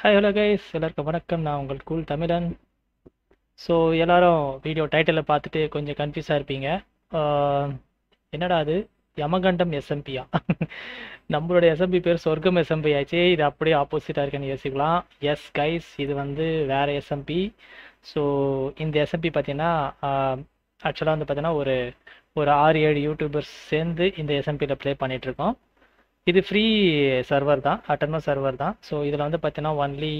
Hi hello guys எல்லாருக்கும் வணக்கம். நான் உங்கள் கூல் தமிழன். ஸோ எல்லாரும் வீடியோ டைட்டிலில் பார்த்துட்டு கொஞ்சம் கன்ஃபியூஸாக இருப்பீங்க. என்னடா அது? யமகண்டம் எஸ்எம்பியா நம்மளுடைய எஸ்எம்பி பேர் சொர்க்கம் எஸ்எம்பி ஆச்சு இது அப்படியே ஆப்போசிட்டாக இருக்குன்னு யோசிக்கலாம். எஸ் கைஸ் இது வந்து வேறு எஸ்எம்பி ஸோ இந்த எஸ்எம்பி பார்த்தீங்கன்னா ஆக்சுவலாக வந்து பார்த்தீங்கன்னா ஒரு ஒரு ஆறு ஏழு யூடியூபர்ஸ் சேர்ந்து இந்த எஸ்எம்பியில் ப்ளே பண்ணிகிட்ருக்கோம் இது ஃப்ரீ சர்வர் தான் அட்டர்னோ சர்வர் தான். ஸோ இதில் வந்து பார்த்தீங்கன்னா only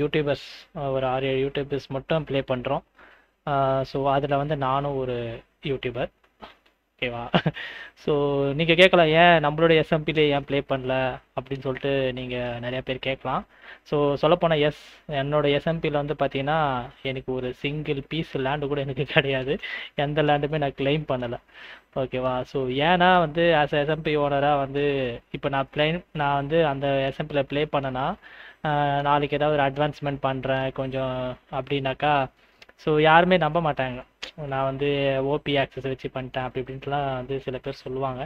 YouTubers uh, uh, uh, ஒரு ஆறு ஏழு யூடியூபர்ஸ் மட்டும் ப்ளே பண்ணுறோம் ஸோ அதில் வந்து நானும் ஒரு யூடியூபர் ஓகேவா? ஸோ நீங்கள் கேட்கலாம் ஏன் நம்மளுடைய எஸ்எம்பிலே ஏன் ப்ளே பண்ணல? அப்படின்னு சொல்லிட்டு நீங்கள் நிறையா பேர் கேட்கலாம். ஸோ சொல்லப்போனால் எஸ் என்னோட எஸ்எம்பியில் வந்து பார்த்தீங்கன்னா எனக்கு ஒரு சிங்கிள் பீஸ் லேண்டு கூட எனக்கு கிடையாது. எந்த லேண்டுமே நான் கிளைம் பண்ணலை. ஓகேவா? ஸோ ஏன்னா வந்து ஆஸ் எஸ்எம்பி ஓனராக வந்து இப்போ நான் ப்ளே நான் வந்து அந்த எஸ்எம்பியில் ப்ளே பண்ணனா நாளைக்கு ஏதாவது ஒரு அட்வான்ஸ்மெண்ட் பண்ணுறேன் கொஞ்சம் அப்படின்னாக்கா ஸோ யாருமே நம்ப மாட்டாங்க நான் வந்து ஓபி ஆக்சஸ் வச்சு பண்ணிட்டேன் அப்படி இப்படின்ட்டுலாம் வந்து சில பேர் சொல்லுவாங்க.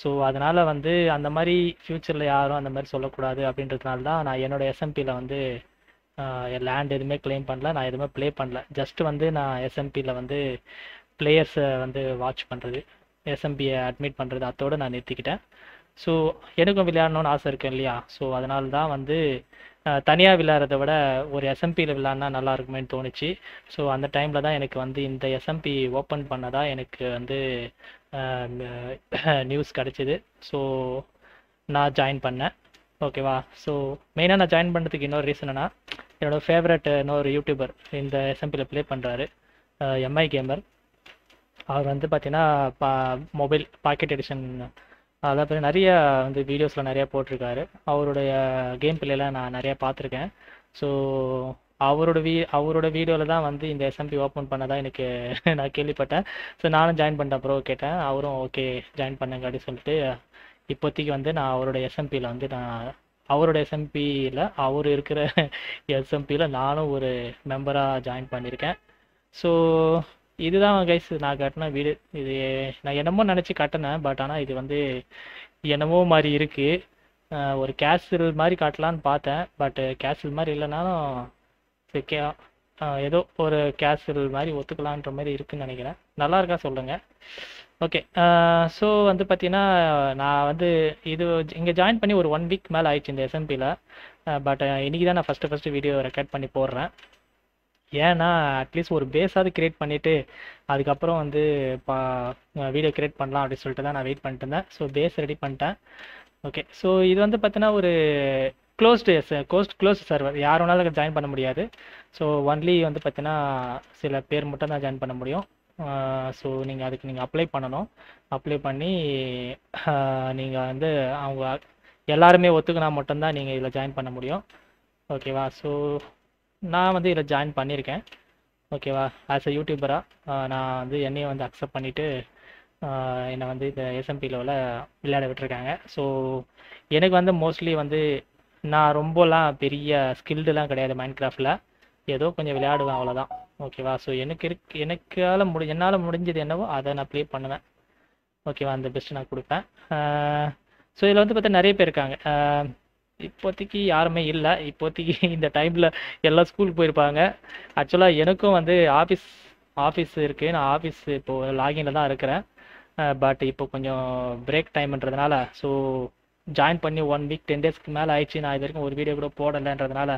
ஸோ அதனால் வந்து அந்த மாதிரி ஃப்யூச்சரில் யாரும் அந்த மாதிரி சொல்லக்கூடாது அப்படின்றதுனால தான் நான் என்னோட எஸ்எம்பியில் வந்து லேண்ட் எதுவுமே கிளைம் பண்ணல. நான் எதுவுமே ப்ளே பண்ணல. ஜஸ்ட் வந்து நான் எஸ்எம்பியில் வந்து பிளேயர்ஸை வந்து வாட்ச் பண்ணுறது எஸ்எம்பியை அட்மிட் பண்ணுறது அதோடு நான் நிறுத்திக்கிட்டேன். ஸோ எனக்கும் விளையாடணும்னு ஆசை இருக்கு இல்லையா? ஸோ அதனால தான் வந்து தனியாக விளையாடுறத விட ஒரு எஸ்எம்பியில் விளாட்னா நல்லா இருக்குமேன்னு தோணுச்சு. ஸோ அந்த டைமில் தான் எனக்கு வந்து இந்த எஸ்எம்பி ஓப்பன் பண்ணதாக எனக்கு வந்து நியூஸ் கிடச்சிது. ஸோ நான் ஜாயின் பண்ணேன். ஓகேவா ஸோ மெயினாக நான் ஜாயின் பண்ணுறதுக்கு இன்னொரு ரீசன் என்ன என்னோடய ஃபேவரட் இன்னொரு யூடியூபர் இந்த எஸ்எம்பியில் ப்ளே பண்ணுறாரு எம்ஐ கேமர் அவர் வந்து பார்த்தீங்கன்னா பா மொபைல் பாக்கெட் எடிஷன் அதை பற்றி நிறைய வந்து வீடியோஸில் நிறையா போட்டிருக்காரு. அவருடைய கேம் பிள்ளைலாம் நான் நிறையா பார்த்துருக்கேன் ஸோ அவரோட வீ அவரோட வீடியோவில் தான் வந்து இந்த எஸ்எம்பி ஓப்பன் பண்ணதான் எனக்கு நான் கேள்விப்பட்டேன். ஸோ நானும் ஜாயின் பண்ணிட்டேன் ப்ரோ கேட்டேன். அவரும் ஓகே ஜாயின் பண்ணுங்க அப்படின்னு சொல்லிட்டு இப்போதைக்கு வந்து நான் அவரோட எஸ்எம்பியில் வந்து நான் அவரோட எஸ்எம்பியில் அவர் இருக்கிற எஸ்எம்பியில் நானும் ஒரு மெம்பராக ஜாயின் பண்ணியிருக்கேன் ஸோ இதுதான் கைஸ் நான் கட்டின வீடு. இது நான் என்னமோ நினச்சி கட்டினேன் பட் ஆனால் இது வந்து என்னமோ மாதிரி இருக்குது ஒரு கேசில் மாதிரி காட்டலான்னு பார்த்தேன் பட் கேசில் மாதிரி இல்லைனாலும் சரி, கே ஏதோ ஒரு கேசில் மாதிரி ஒத்துக்கலான்ற மாதிரி இருக்குன்னு நினைக்கிறேன். நல்லா இருக்கா சொல்லுங்கள் ஓகே ஸோ வந்து பார்த்தீங்கன்னா நான் வந்து இது இங்கே ஜாயின் பண்ணி ஒரு ஒன் வீக் மேலே ஆயிடுச்சு இந்த எஸ்எம்பியில் பட் இன்னைக்கு தான் நான் ஃபஸ்ட்டு ஃபஸ்ட்டு வீடியோ ரெக்கார்ட் பண்ணி போடுறேன். ஏன்னா அட்லீஸ்ட் ஒரு பேஸாவது கிரியேட் பண்ணிவிட்டு அதுக்கப்புறம் வந்து பா வீடியோ கிரியேட் பண்ணலாம் அப்படின்னு சொல்லிட்டு தான் நான் வெயிட் பண்ணிட்டு இருந்தேன். ஸோ பேஸ் ரெடி பண்ணிட்டேன். ஓகே ஸோ இது வந்து பார்த்தீங்கன்னா ஒரு closed as ghost close server யார் வேணாலும் ஜாயின் பண்ண முடியாது. ஸோ ஒன்லி வந்து பார்த்தீங்கன்னா சில பேர் மட்டும் தான் ஜாயின் பண்ண முடியும். ஸோ நீங்கள் அதுக்கு நீங்கள் அப்ளை பண்ணணும். அப்ளை பண்ணி நீங்கள் வந்து அவங்க எல்லாருமே ஒத்துக்கினா மட்டும்தான் நீங்கள் இதில் ஜாயின் பண்ண முடியும். ஓகேவா ஸோ நான் வந்து இதில் ஜாயின் பண்ணியிருக்கேன். ஓகேவா ஆஸ் அ யூடியூபராக நான் வந்து என்னையும் வந்து அக்செப்ட் பண்ணிவிட்டு என்னை வந்து இந்த எஸ்எம்பி லெவலில் விளையாட விட்டுருக்காங்க. ஸோ எனக்கு வந்து மோஸ்ட்லி வந்து நான் ரொம்பலாம் பெரிய ஸ்கில்டுலாம் கிடையாது மைண்ட் கிராஃப்டில் ஏதோ கொஞ்சம் விளையாடுவேன் அவ்வளோதான். ஓகேவா ஸோ எனக்கு இருக்கு எனக்கால முடி என்னால் முடிஞ்சது என்னவோ அதை நான் ப்ளே பண்ணுவேன். ஓகேவா அந்த பெஸ்ட்டு நான் கொடுப்பேன். ஸோ இதில் வந்து பார்த்தா நிறைய பேர் இருக்காங்க. இப்போதைக்கு யாருமே இல்லை. இப்போதைக்கு இந்த டைமில் எல்லாம் ஸ்கூலுக்கு போயிருப்பாங்க. ஆக்சுவலாக எனக்கும் வந்து ஆஃபீஸ் ஆஃபீஸ் இருக்குது நான் ஆஃபீஸ் இப்போது லாகின்ல தான் இருக்கிறேன். பட் இப்போ கொஞ்சம் பிரேக் டைம்ன்றதுனால ஸோ ஜாயின் பண்ணி ஒன் வீக் டென் டேஸ்க்கு மேலே ஆயிடுச்சு. நான் இது வரைக்கும் ஒரு வீடியோ கூட போடலைன்றதுனால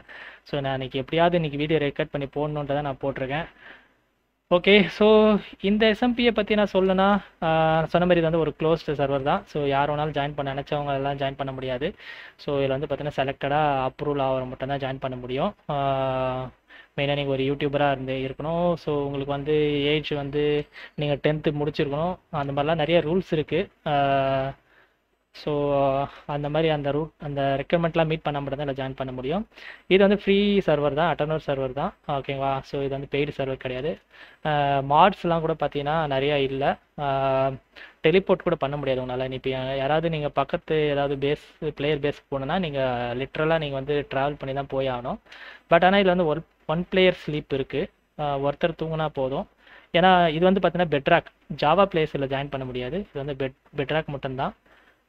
ஸோ நான் இன்னைக்கு எப்படியாவது இன்னைக்கு வீடியோ ரெக்கார்ட் பண்ணி போடணுன்றதை நான் போட்டிருக்கேன். ஓகே ஸோ இந்த எஸ்எம்பியை பற்றி நான் சொல்லணும்னா சொன்ன மாதிரி இது வந்து ஒரு க்ளோஸ்டு சர்வர் தான். ஸோ யார் வேணாலும் ஜாயின் பண்ண நினச்சவங்க எல்லாம் ஜாயின் பண்ண முடியாது. ஸோ இதில் வந்து பார்த்தீங்கன்னா செலக்டடாக அப்ரூவல் ஆகிற மட்டும் தான் ஜாயின் பண்ண முடியும். மெயினாக நீங்கள் ஒரு யூடியூபராக இருந்து இருக்கணும். ஸோ உங்களுக்கு வந்து ஏஜ் வந்து நீங்கள் டென்த்து முடிச்சிருக்கணும். அந்த மாதிரிலாம் நிறைய ரூல்ஸ் இருக்குது ஸோ uh, அந்த மாதிரி அந்த ரூட் அந்த ரெக்குயர்மெண்ட்லாம் மீட் பண்ண மட்டும் தான் இதில் ஜாயின் பண்ண முடியும். இது வந்து ஃப்ரீ சர்வர் தான் அட்டர்னர் சர்வர் தான். ஓகேங்களா ஸோ இது வந்து பெய்டு சர்வர் கிடையாது. Uh, மாட்ஸ்லாம் கூட பார்த்தீங்கன்னா நிறையா இல்லை. டெலிபோர்ட் uh, கூட பண்ண முடியாது உங்களால். நீ இப்போ யாராவது நீங்கள் பக்கத்து ஏதாவது பேஸ் பிளேயர் பேஸ்க்கு போகணுன்னா நீங்கள் லிட்ரலாக நீங்கள் வந்து ட்ராவல் பண்ணி தான் போய் ஆகணும். பட் ஆனால் இதில் வந்து ஒன் ஒன் பிளேயர் ஸ்லீப் இருக்குது ஒருத்தர் தூங்கினா போதும். ஏன்னா இது வந்து பார்த்தீங்கன்னா பெட்ராக் ஜாவா பிளேயர்ஸில் ஜாயின் பண்ண முடியாது. இது வந்து பெட் பெட்ராக் மட்டும்தான்.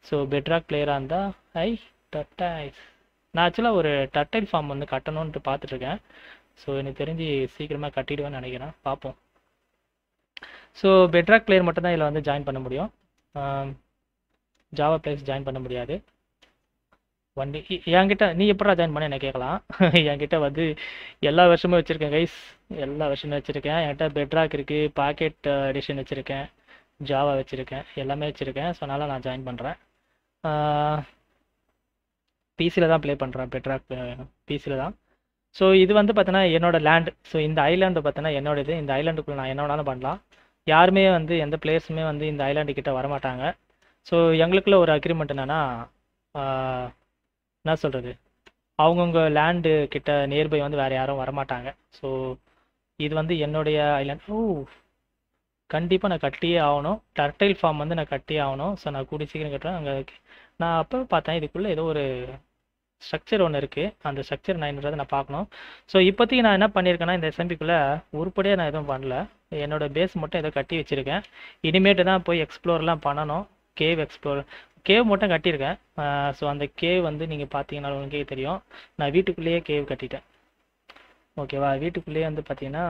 ஸோ பெட்ராக் பிளேயராக இருந்தால் ஐ டட்டைஸ் நான் ஆக்சுவலாக ஒரு டட்டைல் ஃபார்ம் வந்து கட்டணுன்ட்டு பார்த்துட்ருக்கேன். ஸோ எனக்கு தெரிஞ்சு சீக்கிரமாக கட்டிடுவேன்னு நினைக்கிறேன். பார்ப்போம். ஸோ பெட்ராக் பிளேயர் மட்டும்தான் இதில் வந்து ஜாயின் பண்ண முடியும். ஜாவா பிளேயர்ஸ் ஜாயின் பண்ண முடியாது. வண்டி என்கிட்ட நீ எப்படா ஜாயின் பண்ண என்ன கேட்கலாம். என்கிட்ட வந்து எல்லா வருஷமும் வச்சுருக்கேன் கைஸ் எல்லா வருஷமும் வச்சுருக்கேன். என்கிட்ட பெட்ராக் இருக்குது பாக்கெட் எடிஷன் uh, வச்சுருக்கேன். ஜாவா வச்சுருக்கேன். எல்லாமே வச்சுருக்கேன். ஸோ அதனால் நான் ஜாயின் பண்ணுறேன் பிசியில் தான் ப்ளே பண்ணுறேன் பெட்ராக் பிசியில் தான். ஸோ இது வந்து பார்த்தோன்னா என்னோட லேண்ட் ஸோ இந்த ஐலாண்டு பார்த்தோன்னா என்னோட இது இந்த ஐலாண்டுக்குள்ளே நான் என்ன வேணாலும் பண்ணலாம். யாருமே வந்து எந்த பிளேயர்ஸுமே வந்து இந்த ஐலாண்டு கிட்ட வரமாட்டாங்க. ஸோ எங்களுக்குள்ள ஒரு அக்ரிமெண்ட் என்னென்னா என்ன சொல்கிறது அவங்கவுங்க லேண்டு கிட்ட நியர்பை வந்து வேறு யாரும் வரமாட்டாங்க. ஸோ இது வந்து என்னுடைய ஐலாண்ட் ஓ கண்டிப்பாக நான் கட்டியே ஆகணும். டர்டைல் ஃபார்ம் வந்து நான் கட்டியே ஆகணும். ஸோ நான் கூடி சீக்கிரம் கட்டுறேன் அங்கே நான் அப்போ பார்த்தேன் இதுக்குள்ளே ஏதோ ஒரு ஸ்ட்ரக்சர் ஒன்று இருக்குது அந்த ஸ்ட்ரக்சர் நான் என்னன்றதை நான் பார்க்கணும். ஸோ இப்போதைக்கு நான் என்ன பண்ணியிருக்கேன்னா இந்த எஸ்எம்பிக்குள்ளே உருப்படியாக நான் எதுவும் பண்ணல. என்னோட பேஸ் மட்டும் ஏதோ கட்டி வச்சுருக்கேன். இனிமேட்டு தான் போய் எக்ஸ்ப்ளோர்லாம் பண்ணணும். கேவ் எக்ஸ்ப்ளோர் கேவ் மட்டும் கட்டியிருக்கேன். ஸோ அந்த கேவ் வந்து நீங்கள் பார்த்தீங்கன்னா உங்களுக்கே தெரியும். நான் வீட்டுக்குள்ளேயே கேவ் கட்டிட்டேன். ஓகேவா வீட்டுக்குள்ளேயே வந்து பார்த்தீங்கன்னா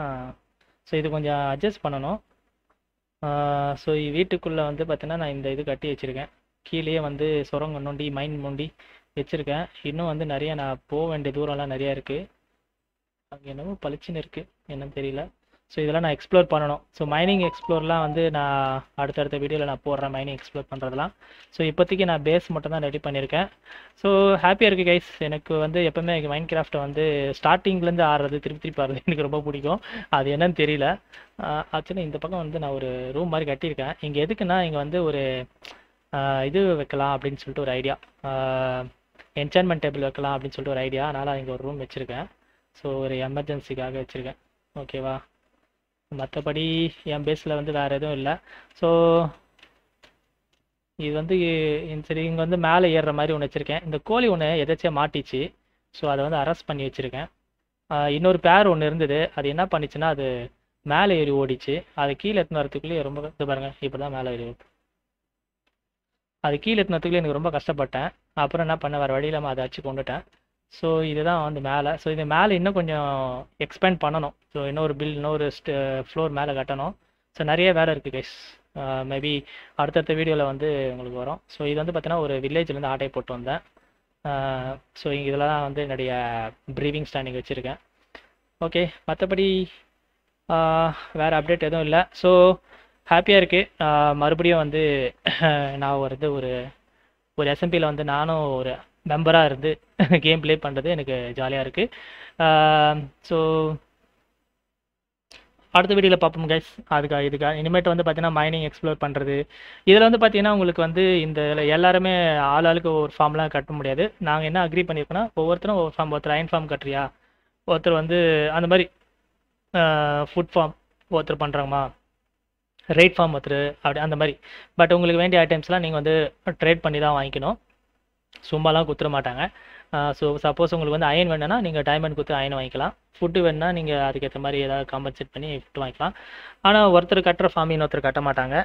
ஸோ இது கொஞ்சம் அட்ஜஸ்ட் பண்ணணும். ஸோ வீட்டுக்குள்ளே வந்து பார்த்தீங்கன்னா நான் இந்த இது கட்டி வச்சுருக்கேன். கீழேயே வந்து சுரங்கம் நோண்டி மைன் நோண்டி வச்சுருக்கேன். இன்னும் வந்து நிறைய நான் போக வேண்டிய தூரம்லாம் நிறையா இருக்குது அங்கே என்னமோ பளிச்சுன்னு இருக்குது என்னன்னு தெரியல. ஸோ இதெல்லாம் நான் எக்ஸ்ப்ளோர் பண்ணணும். ஸோ மைனிங் எக்ஸ்ப்ளோர்லாம் வந்து நான் அடுத்தடுத்த வீடியோவில் நான் போடுறேன் மைனிங் எக்ஸ்ப்ளோர் பண்ணுறதுலாம் ஸோ இப்போதைக்கு நான் பேஸ் மட்டும் தான் ரெடி பண்ணியிருக்கேன். ஸோ ஹாப்பியாக இருக்குது கைஸ் எனக்கு வந்து எப்போவுமே மைண்ட் கிராஃப்ட்டை வந்து ஸ்டார்டிங்லேருந்து ஆடுறது திருப்பி திருப்பி ஆடுறது எனக்கு ரொம்ப பிடிக்கும். அது என்னன்னு தெரியல. ஆக்சுவலி இந்த பக்கம் வந்து நான் ஒரு ரூம் மாதிரி கட்டியிருக்கேன். இங்கே எதுக்குன்னா இங்கே வந்து ஒரு இது வைக்கலாம் அப்படின்னு சொல்லிட்டு ஒரு ஐடியா என்சான்மெண்ட் டேபிள் வைக்கலாம் அப்படின்னு சொல்லிட்டு ஒரு ஐடியா அதனால் இங்கே ஒரு ரூம் வச்சுருக்கேன். ஸோ ஒரு எமர்ஜென்சிக்காக வச்சுருக்கேன். ஓகேவா மற்றபடி என் பேஸில் வந்து வேறு எதுவும் இல்லை. ஸோ இது வந்து சரி இங்கே வந்து மேலே ஏறுற மாதிரி ஒன்று வச்சுருக்கேன். இந்த கோழி ஒன்று எதாச்சியாக மாட்டிச்சு. ஸோ அதை வந்து அரெஸ்ட் பண்ணி வச்சுருக்கேன். இன்னொரு பேர் ஒன்று இருந்தது. அது என்ன பண்ணிச்சுன்னா அது மேலே ஏறி ஓடிச்சு. அது கீழே எடுத்துன்னு வரத்துக்குள்ளேயே ரொம்ப இது பாருங்கள் இப்போ தான் மேலே ஏறி அது கீழே எடுத்துனதுக்குள்ளே எனக்கு ரொம்ப கஷ்டப்பட்டேன். அப்புறம் என்ன பண்ண வேறு வழி இல்லாமல் அதை அச்சு கொண்டுட்டேன். ஸோ இதுதான் வந்து மேலே. ஸோ இது மேலே இன்னும் கொஞ்சம் எக்ஸ்பேண்ட் பண்ணணும். ஸோ இன்னொரு பில் இன்னொரு ஃப்ளோர் மேலே கட்டணும். ஸோ நிறைய வேலை இருக்குது கைஸ் மேபி அடுத்தடுத்த வீடியோவில் வந்து உங்களுக்கு வரும். ஸோ இது வந்து பார்த்தீங்கன்னா ஒரு வில்லேஜ்லேருந்து ஆட்டை போட்டு வந்தேன். Uh, ஸோ இதில் தான் வந்து என்னுடைய ப்ரீவிங் ஸ்டாண்டிங் வச்சுருக்கேன். ஓகே மற்றபடி வேறு அப்டேட் எதுவும் இல்லை. ஸோ ஹாப்பியாக இருக்குது மறுபடியும் வந்து நான் ஒரு இது ஒரு ஒரு எஸ்எம்பியில் வந்து நானும் ஒரு மெம்பராக இருந்து கேம் ப்ளே பண்ணுறது எனக்கு ஜாலியாக இருக்குது ஸோ அடுத்த வீடியோவில் பார்ப்போம் கைஸ் அதுக்காக இதுக்காக இனிமேட்டு வந்து பார்த்தீங்கன்னா மைனிங் எக்ஸ்ப்ளோர் பண்ணுறது இதில் வந்து பார்த்தீங்கன்னா உங்களுக்கு வந்து இந்த எல்லாருமே ஆள் ஆளுக்கு ஒவ்வொரு ஃபார்ம்லாம் கட்ட முடியாது. நாங்கள் என்ன அக்ரி பண்ணியிருக்கோன்னா ஒவ்வொருத்தரும் ஒவ்வொரு ஃபார்ம் ஒருத்தர் அயன் ஃபார்ம் கட்டுறியா? ஒருத்தர் வந்து அந்த மாதிரி ஃபுட் ஃபார்ம் ஒருத்தர் பண்ணுறாங்கம்மா ரேட் ஃபார்ம் ஒருத்தர் அப்படி அந்த மாதிரி. பட் உங்களுக்கு வேண்டிய ஐட்டம்ஸ்லாம் நீங்கள் வந்து ட்ரேட் பண்ணி தான் வாங்கிக்கணும். சும்மாலாம் குத்துற மாட்டாங்க. ஸோ சப்போஸ் உங்களுக்கு வந்து அயன் வேணுன்னா நீங்கள் டைமண்ட் கொடுத்து அயன் வாங்கிக்கலாம். ஃபுட்டு வேணுன்னா நீங்கள் அதுக்கேற்ற மாதிரி ஏதாவது காம்பன்சேட் பண்ணி ஃபுட்டு வாங்கிக்கலாம். ஆனால் ஒருத்தர் கட்டுற ஃபார்ம் இன்னொருத்தர் கட்ட மாட்டாங்க.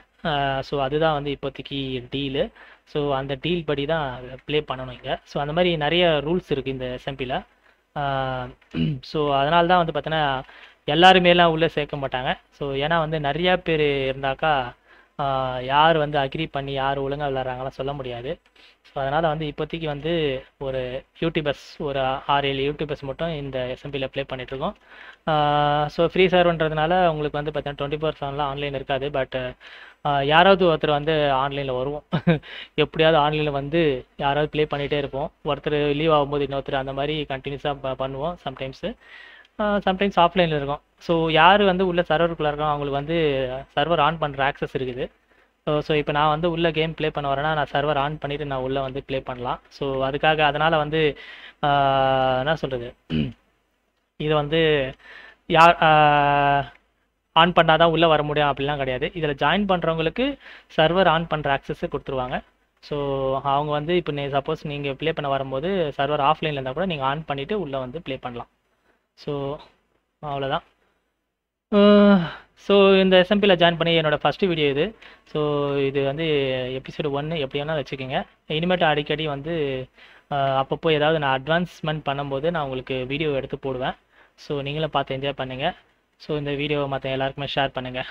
ஸோ அதுதான் வந்து இப்போதைக்கு டீலு ஸோ அந்த டீல் படி தான் ப்ளே பண்ணணும் இங்கே. ஸோ அந்த மாதிரி நிறைய ரூல்ஸ் இருக்குது இந்த எஸ்எம்பியில் ஸோ அதனால தான் வந்து பார்த்தீங்கன்னா எல்லாருமேலாம் உள்ளே சேர்க்க மாட்டாங்க. ஸோ ஏன்னா வந்து நிறையா பேர் இருந்தாக்கா யார் வந்து அக்ரி பண்ணி யார் ஒழுங்காக விளாட்றாங்களாம் சொல்ல முடியாது. ஸோ அதனால் வந்து இப்போதைக்கு வந்து ஒரு யூடியூபர்ஸ் ஒரு ஆறு ஏழு யூடியூபர்ஸ் மட்டும் இந்த எஸ்எம்பியில் ப்ளே பண்ணிகிட்ருக்கோம் ஸோ ஃப்ரீ சர்வன்றதுனால உங்களுக்கு வந்து பார்த்தீங்கன்னா டுவெண்ட்டி ஃபோர் செவன்லாம் ஆன்லைன் இருக்காது. பட் யாராவது ஒருத்தர் வந்து ஆன்லைனில் வருவோம். எப்படியாவது ஆன்லைனில் வந்து யாராவது ப்ளே பண்ணிகிட்டே இருப்போம். ஒருத்தர் லீவ் ஆகும்போது இன்னொருத்தர் அந்த மாதிரி கண்டினியூஸாக பண்ணுவோம் சம்டைம்ஸு சம்டைம்ஸ் ஆஃப்லைனில் இருக்கும். ஸோ யார் வந்து உள்ள சர்வருக்குள்ளே இருக்கோம் அவங்களுக்கு வந்து சர்வர் ஆன் பண்ணுற ஆக்சஸ் இருக்குது. ஸோ ஸோ இப்போ நான் வந்து உள்ளே கேம் ப்ளே பண்ண வரேன்னா நான் சர்வர் ஆன் பண்ணிவிட்டு நான் உள்ளே வந்து ப்ளே பண்ணலாம். ஸோ அதுக்காக அதனால் வந்து என்ன சொல்கிறது இது வந்து யார் ஆன் பண்ணால் தான் உள்ளே வர முடியும் அப்படிலாம் கிடையாது. இதில் ஜாயின் பண்ணுறவங்களுக்கு சர்வர் ஆன் பண்ணுற ஆக்சஸ்ஸு கொடுத்துருவாங்க. ஸோ அவங்க வந்து இப்போ நீ சப்போஸ் நீங்கள் ப்ளே பண்ண வரும்போது சர்வர் ஆஃப்லைனில் இருந்தால் கூட நீங்கள் ஆன் பண்ணிவிட்டு உள்ளே வந்து ப்ளே பண்ணலாம். ஸோ அவ்வளோதான் ஸோ uh, இந்த எஸ்எம்பியில் ஜாயின் பண்ணி என்னோடய ஃபஸ்ட்டு வீடியோ இது. ஸோ இது வந்து எபிசோடு ஒன்று எப்படி வேணால் வச்சுக்கோங்க. இனிமேட்டு அடிக்கடி வந்து uh, அப்பப்போ ஏதாவது நான் அட்வான்ஸ்மெண்ட் பண்ணும்போது நான் உங்களுக்கு வீடியோ எடுத்து போடுவேன். ஸோ நீங்களும் பார்த்து என்ஜாய் பண்ணுங்கள் ஸோ இந்த வீடியோவை மற்ற எல்லாருக்குமே ஷேர் பண்ணுங்கள்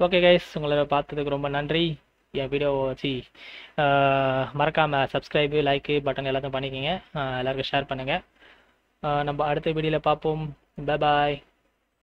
ஓகே கைஸ் உங்களை பார்த்ததுக்கு ரொம்ப நன்றி. என் வீடியோ வச்சு மறக்காமல் சப்ஸ்கிரைபு லைக்கு பட்டன் எல்லாத்தையும் பண்ணிக்கிங்க. Uh, எல்லாருக்கும் ஷேர் பண்ணுங்கள் நம்ம அடுத்த வீடியோவில் பார்ப்போம் பாய்